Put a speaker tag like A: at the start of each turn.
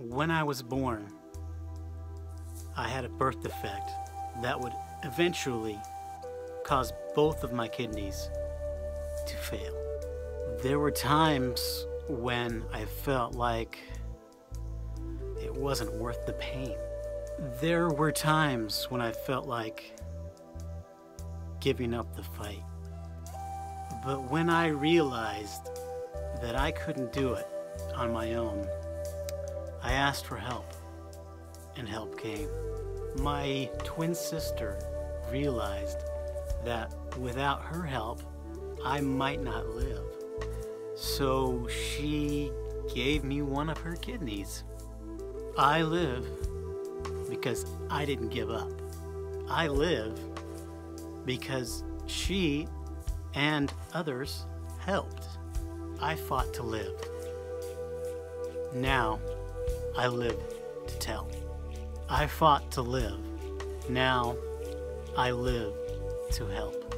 A: When I was born, I had a birth defect that would eventually cause both of my kidneys to fail. There were times when I felt like it wasn't worth the pain. There were times when I felt like giving up the fight. But when I realized that I couldn't do it on my own, asked for help, and help came. My twin sister realized that without her help, I might not live. So she gave me one of her kidneys. I live because I didn't give up. I live because she and others helped. I fought to live. Now I live to tell. I fought to live. Now I live to help.